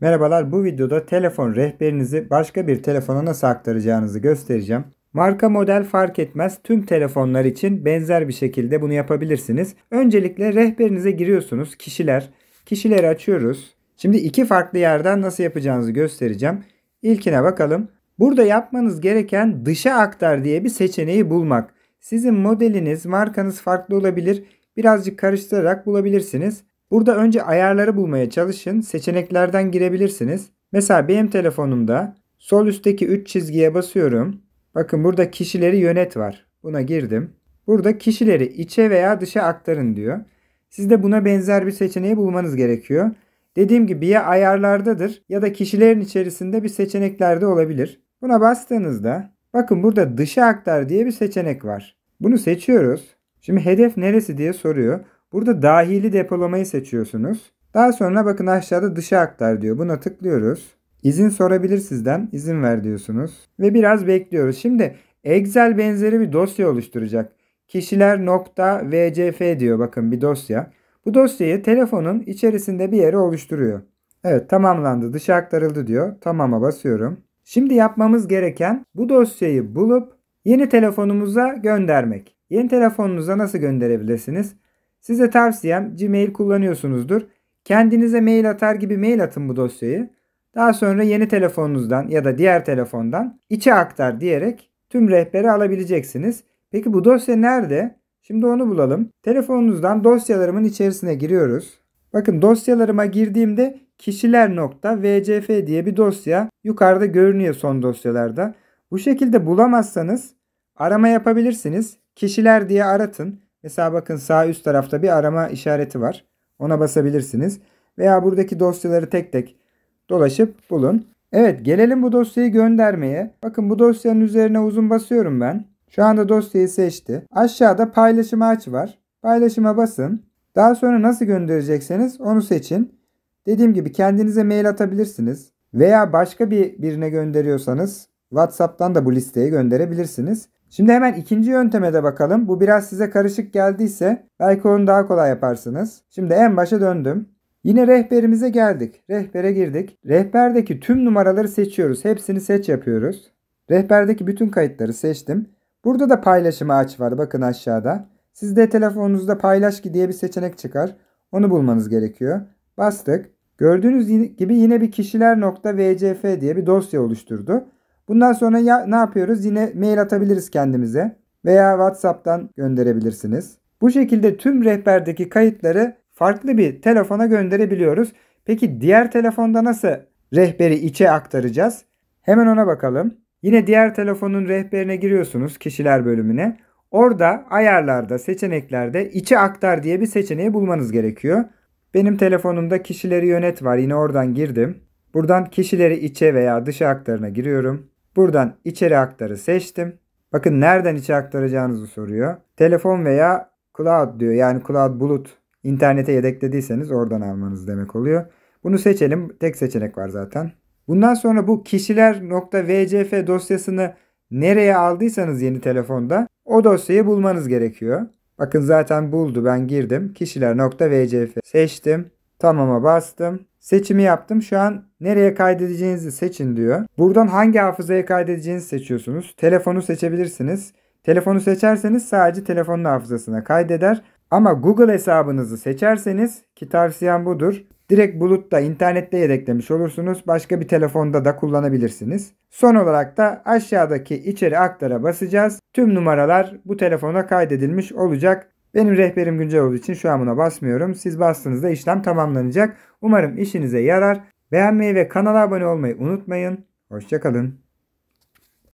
Merhabalar bu videoda telefon rehberinizi başka bir telefona nasıl aktaracağınızı göstereceğim. Marka model fark etmez tüm telefonlar için benzer bir şekilde bunu yapabilirsiniz. Öncelikle rehberinize giriyorsunuz kişiler. Kişileri açıyoruz. Şimdi iki farklı yerden nasıl yapacağınızı göstereceğim. İlkine bakalım. Burada yapmanız gereken dışa aktar diye bir seçeneği bulmak. Sizin modeliniz, markanız farklı olabilir. Birazcık karıştırarak bulabilirsiniz. Burada önce ayarları bulmaya çalışın. Seçeneklerden girebilirsiniz. Mesela benim telefonumda sol üstteki 3 çizgiye basıyorum. Bakın burada kişileri yönet var. Buna girdim. Burada kişileri içe veya dışa aktarın diyor. Siz de buna benzer bir seçeneği bulmanız gerekiyor. Dediğim gibi ya ayarlardadır ya da kişilerin içerisinde bir seçeneklerde olabilir. Buna bastığınızda bakın burada dışa aktar diye bir seçenek var. Bunu seçiyoruz. Şimdi hedef neresi diye soruyor. Burada dahili depolamayı seçiyorsunuz. Daha sonra bakın aşağıda dışa aktar diyor. Buna tıklıyoruz. İzin sorabilir sizden. İzin ver diyorsunuz. Ve biraz bekliyoruz. Şimdi Excel benzeri bir dosya oluşturacak. Kişiler nokta VCF diyor bakın bir dosya. Bu dosyayı telefonun içerisinde bir yere oluşturuyor. Evet tamamlandı dışa aktarıldı diyor. Tamama basıyorum. Şimdi yapmamız gereken bu dosyayı bulup yeni telefonumuza göndermek. Yeni telefonunuza nasıl gönderebilirsiniz? Size tavsiyem Gmail kullanıyorsunuzdur. Kendinize mail atar gibi mail atın bu dosyayı. Daha sonra yeni telefonunuzdan ya da diğer telefondan içe aktar diyerek tüm rehberi alabileceksiniz. Peki bu dosya nerede? Şimdi onu bulalım. Telefonunuzdan dosyalarımın içerisine giriyoruz. Bakın dosyalarıma girdiğimde kişiler.vcf diye bir dosya yukarıda görünüyor son dosyalarda. Bu şekilde bulamazsanız arama yapabilirsiniz. Kişiler diye aratın. Mesela bakın sağ üst tarafta bir arama işareti var. Ona basabilirsiniz. Veya buradaki dosyaları tek tek dolaşıp bulun. Evet gelelim bu dosyayı göndermeye. Bakın bu dosyanın üzerine uzun basıyorum ben. Şu anda dosyayı seçti. Aşağıda paylaşım aç var. Paylaşıma basın. Daha sonra nasıl gönderecekseniz onu seçin. Dediğim gibi kendinize mail atabilirsiniz. Veya başka bir birine gönderiyorsanız WhatsApp'tan da bu listeye gönderebilirsiniz. Şimdi hemen ikinci yönteme de bakalım. Bu biraz size karışık geldiyse belki onu daha kolay yaparsınız. Şimdi en başa döndüm. Yine rehberimize geldik. Rehbere girdik. Rehberdeki tüm numaraları seçiyoruz. Hepsini seç yapıyoruz. Rehberdeki bütün kayıtları seçtim. Burada da paylaşımı aç var. Bakın aşağıda. Sizde telefonunuzda paylaş diye bir seçenek çıkar. Onu bulmanız gerekiyor. Bastık. Gördüğünüz gibi yine bir kişiler.vcf diye bir dosya oluşturdu. Bundan sonra ya, ne yapıyoruz? Yine mail atabiliriz kendimize veya WhatsApp'tan gönderebilirsiniz. Bu şekilde tüm rehberdeki kayıtları farklı bir telefona gönderebiliyoruz. Peki diğer telefonda nasıl rehberi içe aktaracağız? Hemen ona bakalım. Yine diğer telefonun rehberine giriyorsunuz kişiler bölümüne. Orada ayarlarda, seçeneklerde içe aktar diye bir seçeneği bulmanız gerekiyor. Benim telefonumda kişileri yönet var. Yine oradan girdim. Buradan kişileri içe veya dışa aktarına giriyorum. Buradan içeri aktarı seçtim. Bakın nereden içe aktaracağınızı soruyor. Telefon veya cloud diyor. Yani cloud bulut. İnternete yedeklediyseniz oradan almanız demek oluyor. Bunu seçelim. Tek seçenek var zaten. Bundan sonra bu kişiler.vcf dosyasını nereye aldıysanız yeni telefonda o dosyayı bulmanız gerekiyor. Bakın zaten buldu ben girdim. Kişiler.vcf seçtim. Tamam'a bastım. Seçimi yaptım. Şu an nereye kaydedeceğinizi seçin diyor. Buradan hangi hafızaya kaydedeceğinizi seçiyorsunuz. Telefonu seçebilirsiniz. Telefonu seçerseniz sadece telefonun hafızasına kaydeder. Ama Google hesabınızı seçerseniz ki tavsiyem budur. Direkt bulutta internette yedeklemiş olursunuz. Başka bir telefonda da kullanabilirsiniz. Son olarak da aşağıdaki içeri aktara basacağız. Tüm numaralar bu telefona kaydedilmiş olacak. Benim rehberim güncel olduğu için şu an buna basmıyorum. Siz bastığınızda işlem tamamlanacak. Umarım işinize yarar. Beğenmeyi ve kanala abone olmayı unutmayın. Hoşçakalın.